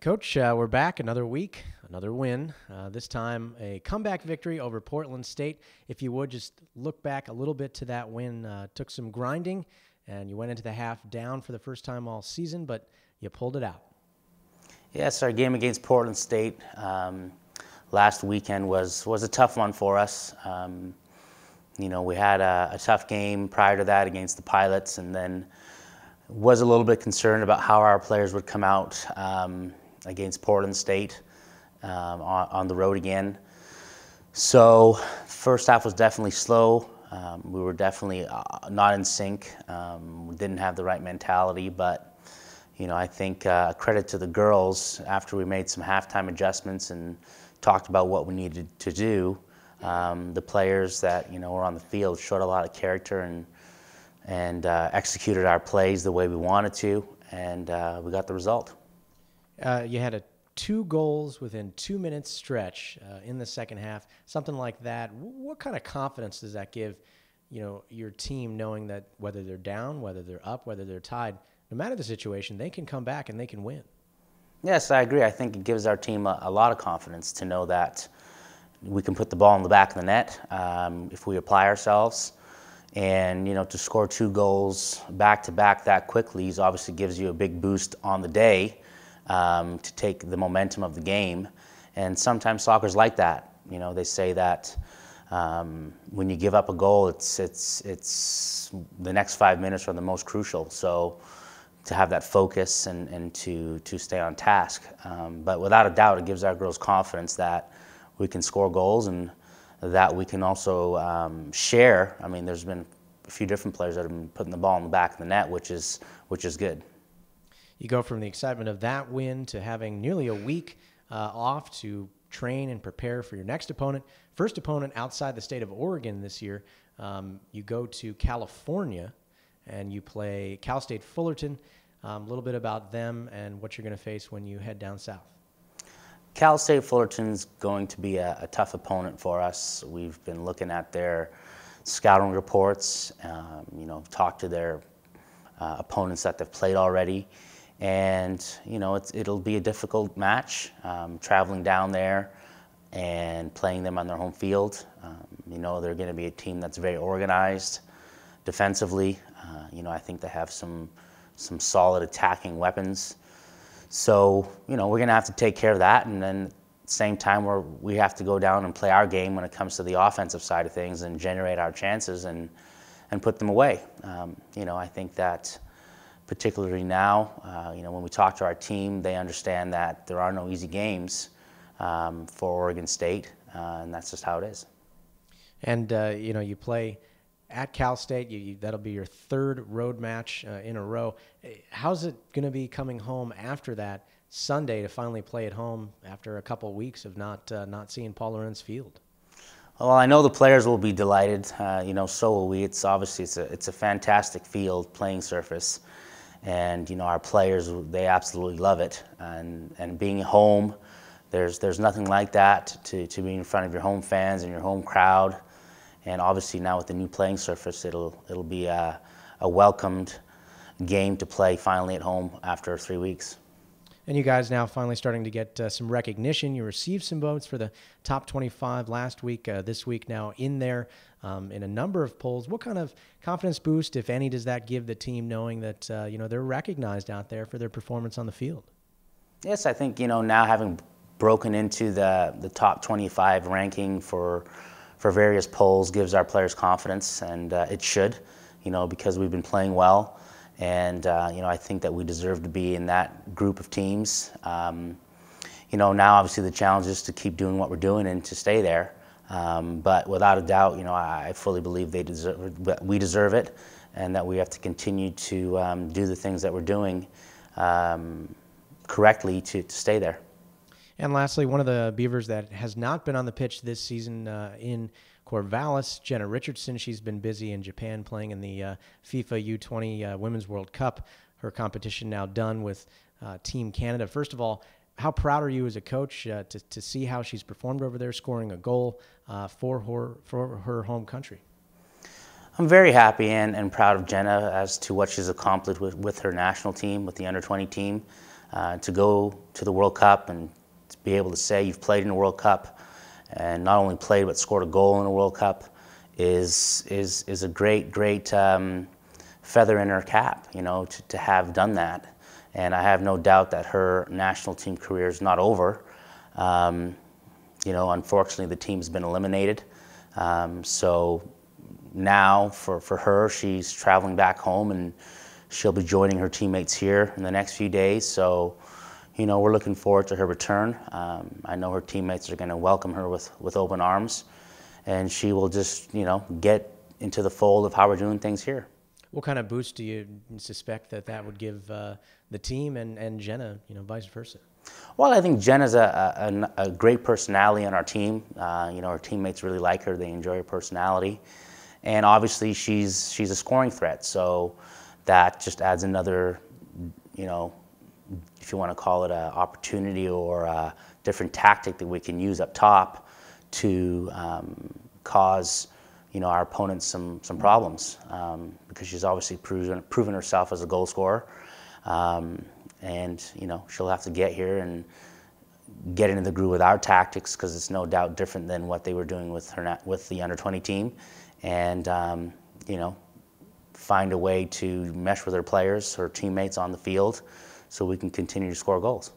Coach, uh, we're back another week, another win. Uh, this time a comeback victory over Portland State. If you would just look back a little bit to that win, uh, took some grinding, and you went into the half down for the first time all season, but you pulled it out. Yes, our game against Portland State um, last weekend was was a tough one for us. Um, you know, we had a, a tough game prior to that against the Pilots, and then was a little bit concerned about how our players would come out. Um, against Portland State um, on, on, the road again. So first half was definitely slow. Um, we were definitely uh, not in sync. Um, we didn't have the right mentality, but you know I think uh, credit to the girls after we made some halftime adjustments and talked about what we needed to do. Um, the players that you know were on the field showed a lot of character and and uh, executed our plays the way we wanted to, and uh, we got the result. Uh, you had a two goals within two minutes stretch uh, in the second half, something like that. What kind of confidence does that give, you know, your team knowing that whether they're down, whether they're up, whether they're tied, no matter the situation, they can come back and they can win. Yes, I agree. I think it gives our team a, a lot of confidence to know that we can put the ball in the back of the net um, if we apply ourselves. And you know, to score two goals back to back that quickly obviously gives you a big boost on the day um, to take the momentum of the game. And sometimes soccer's like that. You know, they say that um, when you give up a goal, it's it's it's the next five minutes are the most crucial. So to have that focus and, and to to stay on task. Um, but without a doubt, it gives our girls confidence that we can score goals and that we can also um, share. I mean, there's been a few different players that have been putting the ball in the back of the net, which is which is good you go from the excitement of that win to having nearly a week uh, off to train and prepare for your next opponent. First opponent outside the state of Oregon this year. Um, you go to California and you play Cal State Fullerton. Um, a little bit about them and what you're going to face when you head down south. Cal State Fullerton's going to be a, a, tough opponent for us. We've been looking at their scouting reports, um, you know, talked to their uh, opponents that they've played already and you know it'll be a difficult match um, traveling down there and playing them on their home field. Um, you know they're going to be a team that's very organized defensively. Uh, you know I think they have some some solid attacking weapons. So you know we're going to have to take care of that, and then same time we we have to go down and play our game when it comes to the offensive side of things and generate our chances and and put them away. Um, you know I think that particularly now. Uh, you know, when we talk to our team, they understand that there are no easy games um, for Oregon State, uh, and that's just how it is. And uh, you know, you play at Cal State. You, you, that'll be your third road match uh, in a row. How's it going to be coming home after that Sunday to finally play at home after a couple of weeks of not uh, not seeing Paul Lorenz Field? Well, I know the players will be delighted. Uh, you know, so will we. It's obviously it's a it's a fantastic field, playing surface and you know our players they absolutely love it. And and being home there's there's nothing like that to, to be in front of your home fans and your home crowd. And obviously now with the new playing surface it'll it'll be a, a welcomed game to play finally at home after three weeks and you guys now finally starting to get uh, some recognition. You received some votes for the top 25 last week. Uh, this week now in there um, in a number of polls. What kind of confidence boost, if any, does that give the team knowing that uh, you know they're recognized out there for their performance on the field? Yes, I think you know now having broken into the the top 25 ranking for for various polls gives our players confidence, and uh, it should, you know, because we've been playing well. And uh, you know, I think that we deserve to be in that group of teams. Um, you know, now obviously the challenge is to keep doing what we're doing and to stay there. Um, but without a doubt, you know, I, fully believe they deserve, we deserve it, and that we have to continue to um, do the things that we're doing um, correctly to, to stay there. And lastly, one of the Beavers that has not been on the pitch this season uh, in Corvallis, Jenna Richardson. She's been busy in Japan playing in the uh, FIFA U20 uh, Women's World Cup. Her competition now done with uh, Team Canada. First of all, how proud are you as a coach uh, to, to see how she's performed over there, scoring a goal uh, for her for her home country? I'm very happy and, and proud of Jenna as to what she's accomplished with, with her national team, with the under 20 team. uh, to go to the World Cup and to be able to say you've played in a World Cup and not only played but scored a goal in a World Cup is is is a great great um, feather in her cap. You know, to, to have done that, and I have no doubt that her national team career is not over. Um, you know, unfortunately, the team's been eliminated. Um, so now for, for her, she's traveling back home and she'll be joining her teammates here in the next few days. So, you know, we're looking forward to her return. Um, I know her teammates are going to welcome her with, with open arms, and she will just, you know, get into the fold of how we're doing things here. What kind of boost do you suspect that that would give uh, the team and, and Jenna, you know, vice versa? Well, I think Jenna's a, a, a great personality on our team. Uh, you know, our teammates really like her. They enjoy her personality and obviously she's she's a scoring threat. So that just adds another, you know, if you want to call it an opportunity or a different tactic that we can use up top to um, cause you know our opponents some some problems. Um, because she's obviously proven proven herself as a goal scorer, um, and you know she'll have to get here and get into the groove with our tactics because it's no doubt different than what they were doing with her with the under 20 team. And um, you know find a way to mesh with her players or teammates on the field so we can continue to score goals.